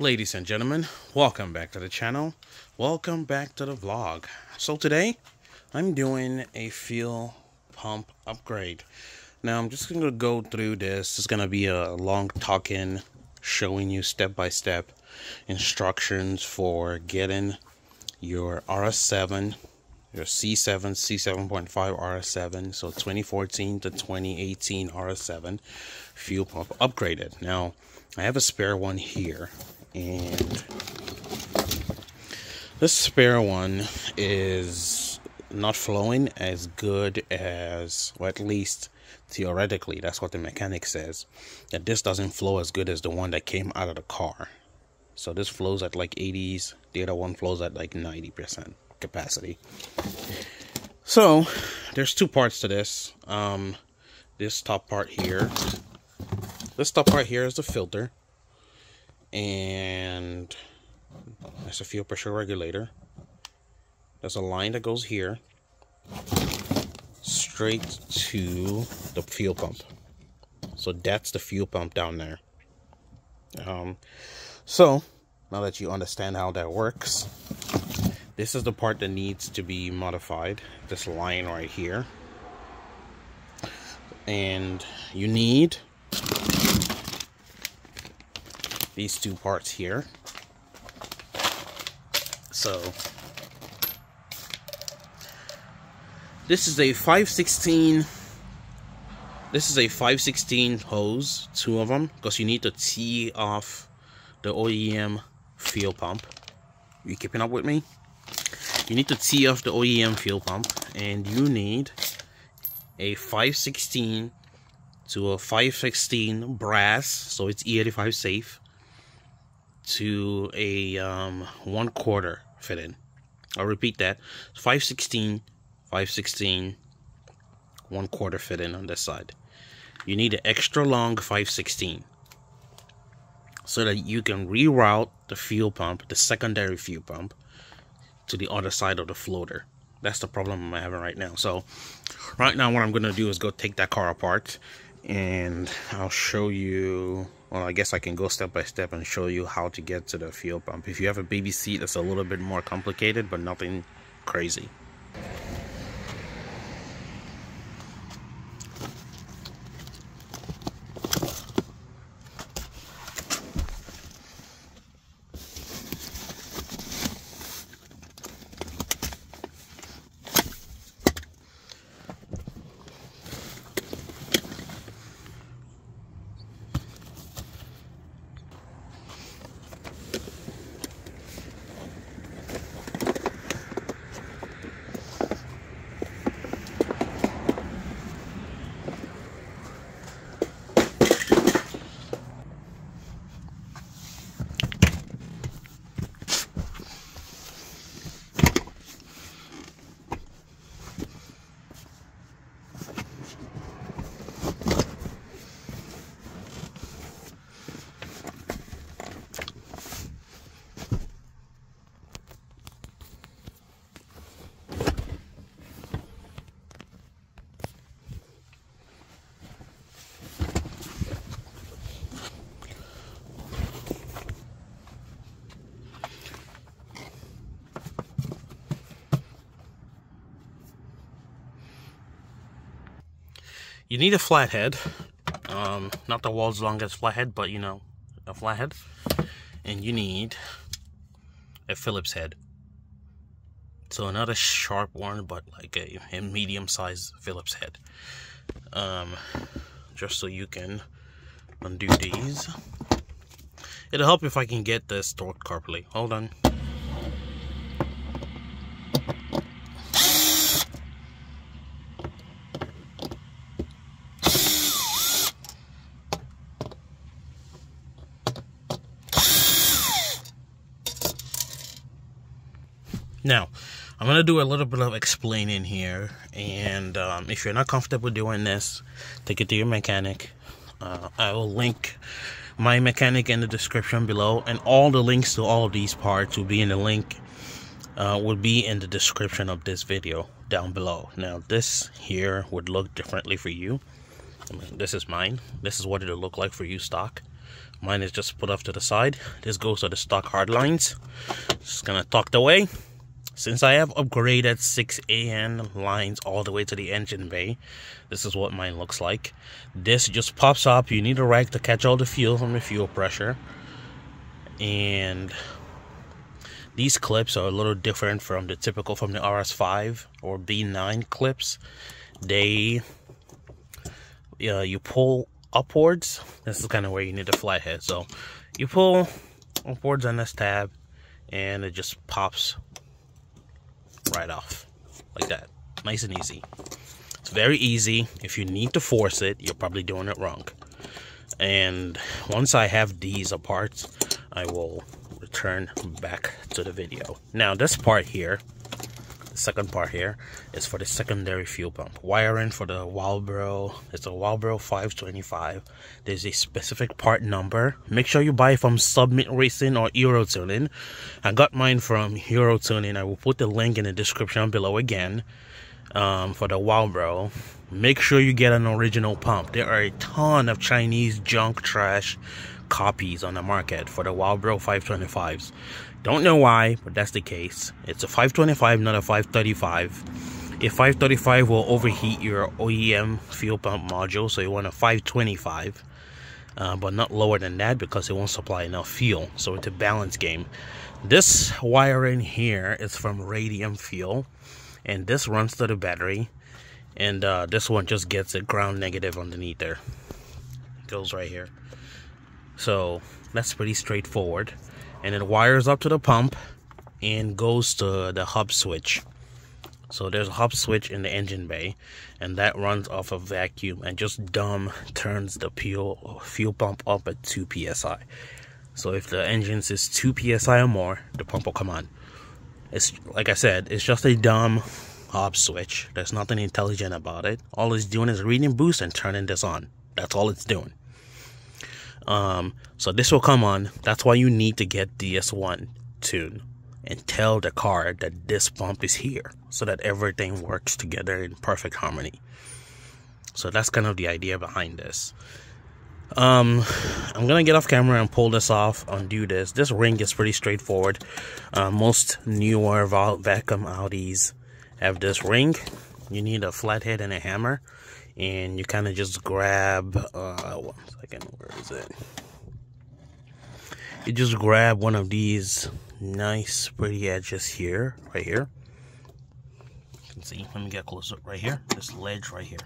Ladies and gentlemen, welcome back to the channel. Welcome back to the vlog. So today, I'm doing a fuel pump upgrade. Now I'm just going to go through this. It's going to be a long talking, showing you step by step instructions for getting your RS7, your C7, C7.5 RS7, so 2014 to 2018 RS7 fuel pump upgraded. Now, I have a spare one here and this spare one is not flowing as good as or at least theoretically that's what the mechanic says that this doesn't flow as good as the one that came out of the car. So this flows at like 80s the other one flows at like 90% capacity. So there's two parts to this. Um this top part here this top part here is the filter and that's a fuel pressure regulator. There's a line that goes here straight to the fuel pump. So that's the fuel pump down there. Um, so now that you understand how that works, this is the part that needs to be modified. This line right here. And you need these two parts here. So this is a 516 this is a 516 hose, two of them, because you need to tee off the OEM fuel pump. You keeping up with me? You need to tee off the OEM fuel pump, and you need a 516 to a 516 brass, so it's E85 safe, to a um, one quarter fit in. I'll repeat that 516, 516, one quarter fit in on this side. You need an extra long 516 so that you can reroute the fuel pump, the secondary fuel pump, to the other side of the floater. That's the problem I'm having right now. So, right now, what I'm going to do is go take that car apart and I'll show you well I guess I can go step by step and show you how to get to the fuel pump. If you have a baby seat that's a little bit more complicated but nothing crazy you need a flathead. Um, not the world's longest flathead, but you know, a flathead. And you need a Phillips head. So not a sharp one, but like a, a medium-sized Phillips head. Um, just so you can undo these. It'll help if I can get this torqued properly. Hold on. Now, I'm going to do a little bit of explaining here. And um, if you're not comfortable doing this, take it to your mechanic. Uh, I will link my mechanic in the description below. And all the links to all these parts will be in the link. Uh, will be in the description of this video down below. Now, this here would look differently for you. I mean, this is mine. This is what it'll look like for you stock. Mine is just put off to the side. This goes to the stock hard lines. Just gonna tucked away. Since I have upgraded 6 AN lines all the way to the engine bay, this is what mine looks like. This just pops up. You need a rag to catch all the fuel from the fuel pressure. And these clips are a little different from the typical from the RS5 or B9 clips. They, uh, you pull upwards. This is kind of where you need a flathead. So you pull upwards on this tab and it just pops right off like that. Nice and easy. It's very easy. If you need to force it, you're probably doing it wrong. And once I have these apart, I will return back to the video. Now this part here second part here is for the secondary fuel pump. Wiring for the Walbro, it's a Walbro 525. There's a specific part number. Make sure you buy from Summit Racing or UroTuning. I got mine from UroTuning. I will put the link in the description below again um, for the Walbro. Make sure you get an original pump. There are a ton of Chinese junk trash copies on the market for the Walbro 525s. Don't know why, but that's the case. It's a 525, not a 535. A 535 will overheat your OEM fuel pump module, so you want a 525. Uh, but not lower than that because it won't supply enough fuel. So it's a balance game. This wiring here is from Radium Fuel, and this runs to the battery. And uh, this one just gets a ground negative underneath there. It goes right here. So that's pretty straightforward and it wires up to the pump and goes to the Hobbs switch. So there's a Hobbs switch in the engine bay and that runs off a vacuum and just dumb turns the fuel fuel pump up at 2 psi so if the engine is 2 psi or more the pump will come on. It's like i said it's just a dumb Hobbs switch. There's nothing intelligent about it. All it's doing is reading boost and turning this on. That's all it's doing um, so this will come on. That's why you need to get DS1 tune and tell the car that this pump is here so that everything works together in perfect harmony. So that's kind of the idea behind this. Um, I'm gonna get off camera and pull this off, undo this. This ring is pretty straightforward. Uh, most newer vacuum Audis have this ring. You need a flathead and a hammer and you kind of just grab uh one second where is it? You just grab one of these nice pretty edges here right here. You can see let me get close up right here this ledge right here.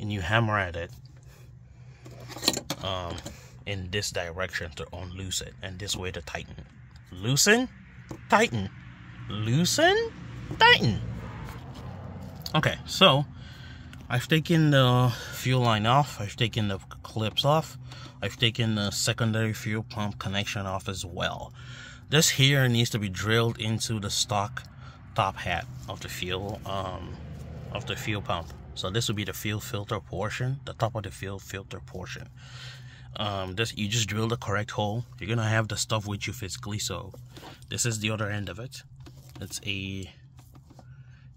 And you hammer at it um in this direction to unloose it and this way to tighten. Loosen? Tighten. Loosen? Tighten Okay, so I've taken the fuel line off. I've taken the clips off. I've taken the secondary fuel pump connection off as well. This here needs to be drilled into the stock top hat of the fuel um, of the fuel pump. So this will be the fuel filter portion, the top of the fuel filter portion. Um, this you just drill the correct hole. You're gonna have the stuff with you physically. So this is the other end of it. It's a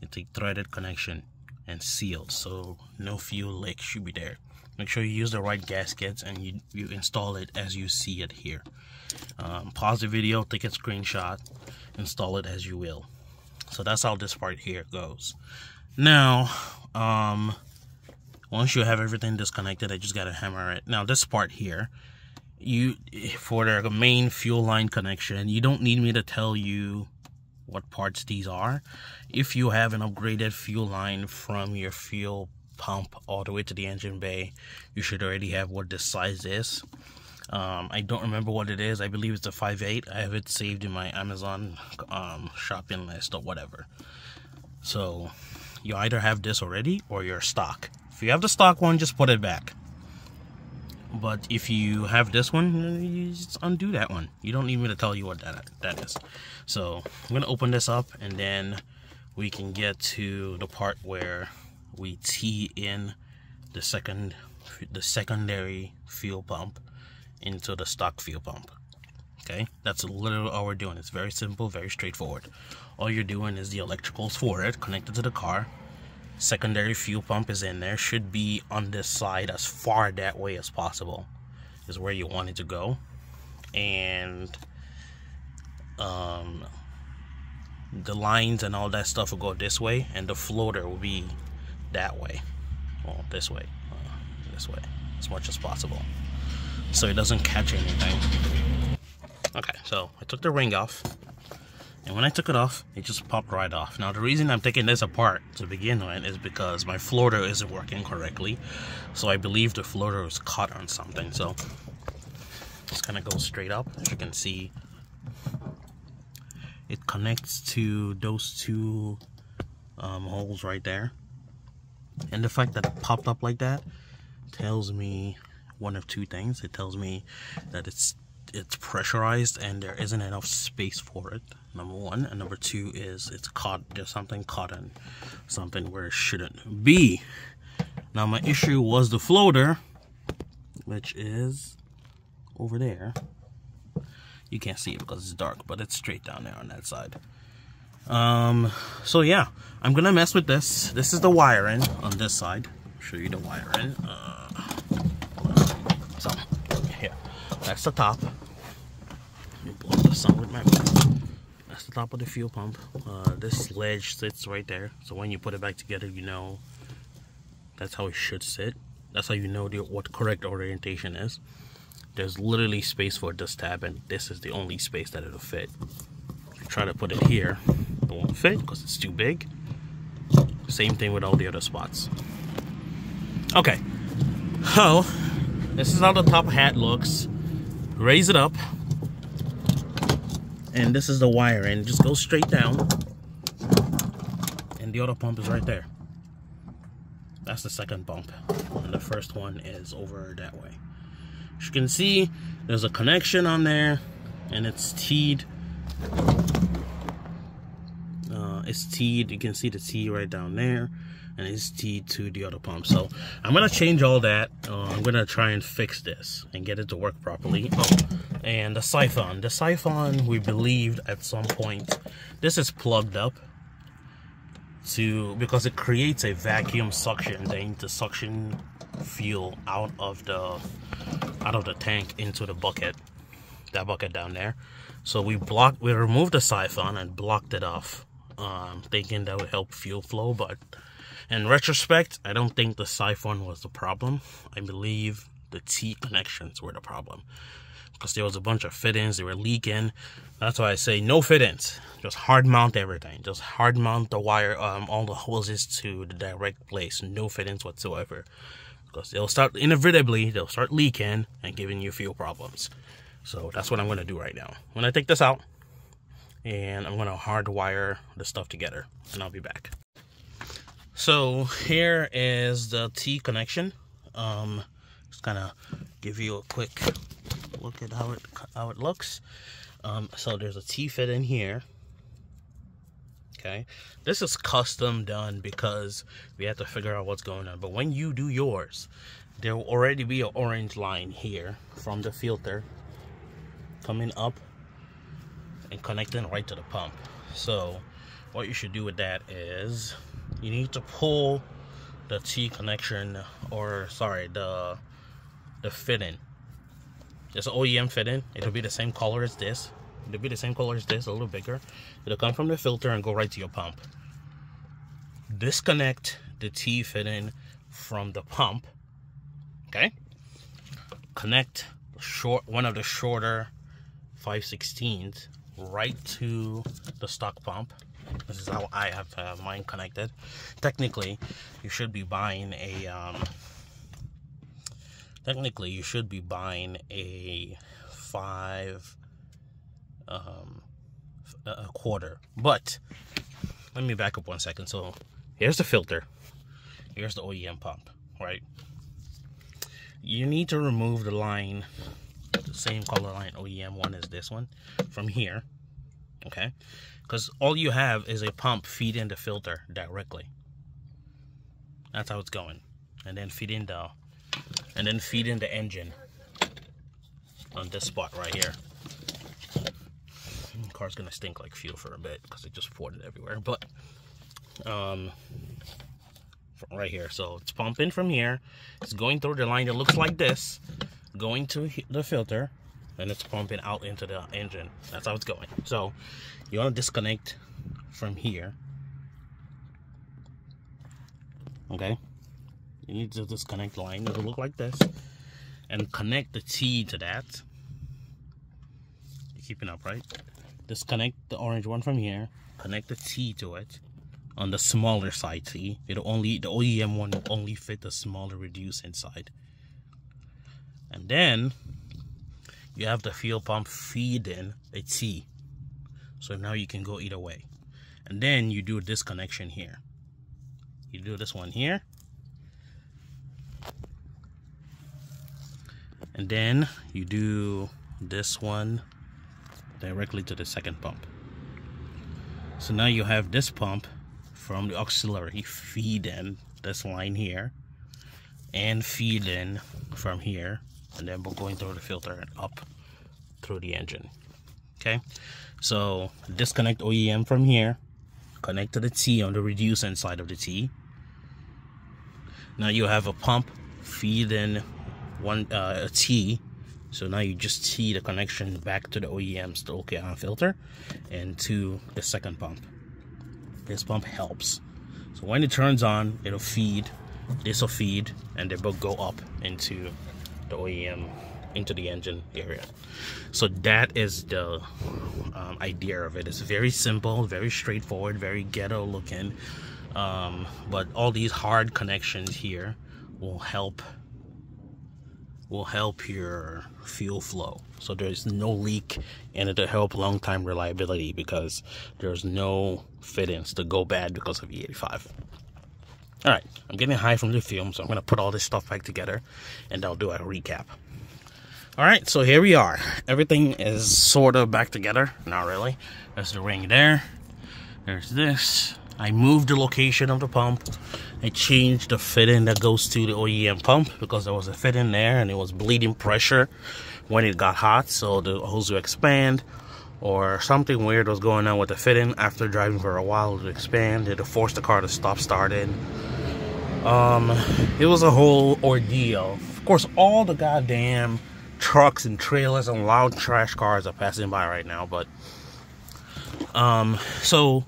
it's a threaded connection and sealed so no fuel leak should be there. Make sure you use the right gaskets and you, you install it as you see it here. Um, pause the video take a screenshot install it as you will. So that's how this part here goes. Now um, once you have everything disconnected I just gotta hammer it. Now this part here you for the main fuel line connection you don't need me to tell you what parts these are. If you have an upgraded fuel line from your fuel pump all the way to the engine bay, you should already have what this size is. Um, I don't remember what it is. I believe it's a 5.8. I have it saved in my Amazon um, shopping list or whatever. So you either have this already or you're stock. If you have the stock one, just put it back but if you have this one you just undo that one. You don't need me to tell you what that that is. So i'm gonna open this up and then we can get to the part where we tee in the second the secondary fuel pump into the stock fuel pump. Okay? That's literally all we're doing. It's very simple very straightforward. All you're doing is the electricals for it connected to the car secondary fuel pump is in there should be on this side as far that way as possible is where you want it to go. And um, the lines and all that stuff will go this way and the floater will be that way. Well this way uh, this way as much as possible. So it doesn't catch anything. Okay so I took the ring off and when I took it off, it just popped right off. Now the reason I'm taking this apart to begin with is because my floater isn't working correctly. So I believe the floater was caught on something. So just gonna go straight up. As you can see, it connects to those two um, holes right there. And the fact that it popped up like that tells me one of two things. It tells me that it's it's pressurized and there isn't enough space for it number one. And number two is it's caught there's something caught in something where it shouldn't be. Now my issue was the floater which is over there. You can't see it because it's dark but it's straight down there on that side. Um so yeah i'm gonna mess with this. This is the wiring on this side. I'll show you the wiring. Uh, so here. That's the top with my that's the top of the fuel pump. Uh, this ledge sits right there. So when you put it back together you know that's how it should sit. That's how you know the, what correct orientation is. There's literally space for this tab and this is the only space that it'll fit. If you try to put it here it won't fit because it's too big. Same thing with all the other spots. Okay. So this is how the top hat looks. Raise it up and this is the wire and just goes straight down. And the other pump is right there. That's the second pump and the first one is over that way. As you can see there's a connection on there and it's teed uh, it's teed you can see the T right down there and it's T to the other pump. So I'm gonna change all that. Uh, I'm gonna try and fix this and get it to work properly. Oh, and the siphon. The siphon we believed at some point this is plugged up to because it creates a vacuum suction they need to suction fuel out of the out of the tank into the bucket that bucket down there. So we blocked we removed the siphon and blocked it off um, thinking that would help fuel flow but in retrospect, I don't think the siphon was the problem. I believe the T connections were the problem. Because there was a bunch of fittings, they were leaking. That's why I say no fittings. Just hard mount everything. Just hard mount the wire, um, all the hoses to the direct place. No fittings whatsoever. Because they'll start, inevitably, they'll start leaking and giving you fuel problems. So that's what I'm to do right now. When I take this out, and I'm to hardwire the stuff together, and I'll be back. So here is the T connection. Um, just kind of give you a quick look at how it how it looks. Um, so there's a T fit in here. Okay, this is custom done because we have to figure out what's going on. But when you do yours, there will already be an orange line here from the filter coming up and connecting right to the pump. So what you should do with that is you need to pull the T connection or sorry the the fitting. It's an OEM fitting. It'll be the same color as this. It'll be the same color as this a little bigger. It'll come from the filter and go right to your pump. Disconnect the T fitting from the pump okay? Connect short one of the shorter 5 16s right to the stock pump this is how I have uh, mine connected. Technically, you should be buying a. Um, technically, you should be buying a five. Um, a quarter, but let me back up one second. So here's the filter. Here's the OEM pump, right? You need to remove the line, the same color line OEM one as this one, from here, okay? because all you have is a pump feeding the filter directly that's how it's going and then feeding the and then feeding the engine on this spot right here the car's gonna stink like fuel for a bit because it just poured it everywhere but um right here. So it's pumping from here. It's going through the line that looks like this, going to the filter, and it's pumping out into the engine. That's how it's going. So you want to disconnect from here. Okay. You need to disconnect line. It'll look like this. And connect the T to that. You're keeping up, right? Disconnect the orange one from here. Connect the T to it on the smaller side see it'll only the OEM one will only fit the smaller reduce inside and then you have the fuel pump feeding a T so now you can go either way. And then you do this connection here. You do this one here. And then you do this one directly to the second pump. So now you have this pump from the auxiliary feeding this line here and feeding from here and then we're going through the filter and up through the engine okay? So disconnect OEM from here connect to the T on the reduce inside of the T. Now you have a pump feed in one uh, a T so now you just T the connection back to the OEM's the OK on filter and to the second pump. This pump helps. So when it turns on it'll feed this will feed and they both go up into the OEM into the engine area. So that is the um, idea of it. It's very simple very straightforward very ghetto looking. Um, but all these hard connections here will help will help your fuel flow. So there's no leak and it'll help long time reliability because there's no fittings to go bad because of E85 all right i'm getting high from the film so i'm going to put all this stuff back together and i'll do a recap. All right so here we are. Everything is sort of back together. Not really. There's the ring there. There's this. I moved the location of the pump. I changed the fitting that goes to the OEM pump because there was a fitting there and it was bleeding pressure when it got hot so the hose will expand or something weird was going on with the fitting. After driving for a while to expand. It forced the car to stop starting um it was a whole ordeal. Of course all the goddamn trucks and trailers and loud trash cars are passing by right now but um so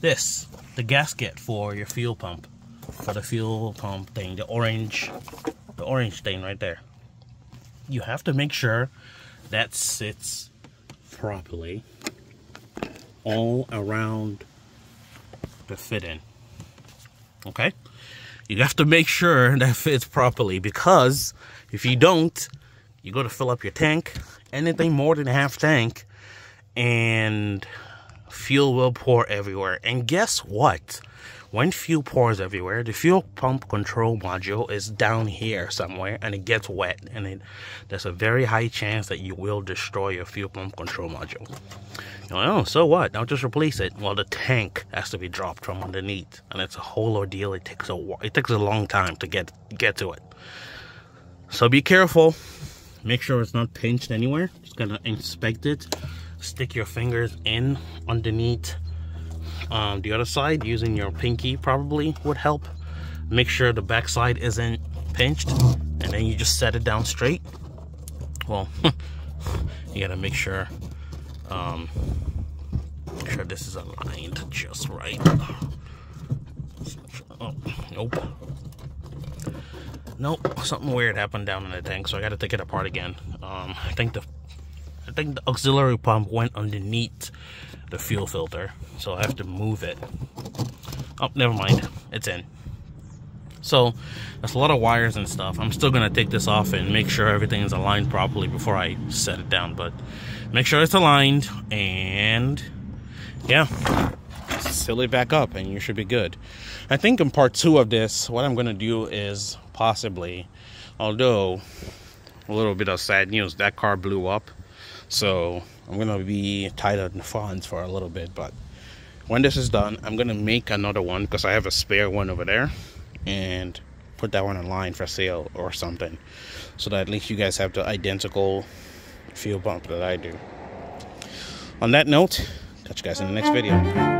this the gasket for your fuel pump for the fuel pump thing the orange the orange thing right there. You have to make sure that sits properly all around the fitting okay you have to make sure that fits properly because if you don't you go to fill up your tank anything more than half tank and fuel will pour everywhere. And guess what? When fuel pours everywhere, the fuel pump control module is down here somewhere and it gets wet. And it, there's a very high chance that you will destroy your fuel pump control module. oh, so what? I'll just replace it. Well, the tank has to be dropped from underneath, and it's a whole ordeal. It takes a it takes a long time to get get to it. So be careful. Make sure it's not pinched anywhere. Just gonna inspect it stick your fingers in underneath um, the other side using your pinky probably would help. Make sure the back side isn't pinched and then you just set it down straight. Well you gotta make sure um, make sure this is aligned just right. Oh nope. Nope something weird happened down in the tank so I gotta take it apart again. Um, I think the I think the auxiliary pump went underneath the fuel filter, so I have to move it. Oh, never mind, it's in. So, that's a lot of wires and stuff. I'm still gonna take this off and make sure everything is aligned properly before I set it down, but make sure it's aligned and yeah, seal it back up and you should be good. I think in part two of this, what I'm gonna do is possibly, although a little bit of sad news, that car blew up so I'm gonna be tied on funds for a little bit, but when this is done, I'm gonna make another one because I have a spare one over there and put that one online for sale or something so that at least you guys have the identical fuel pump that I do. On that note, catch you guys in the next video.